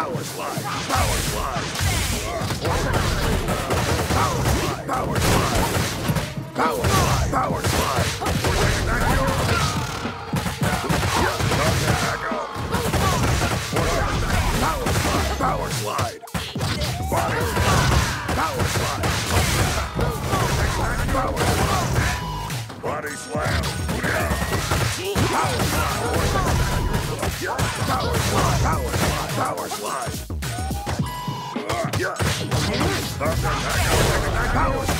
slide. Power slide. Power slide. Power slide. Power slide. Power slide. Power slide. Power slide. Power slide. Uh, yeah. Power slide.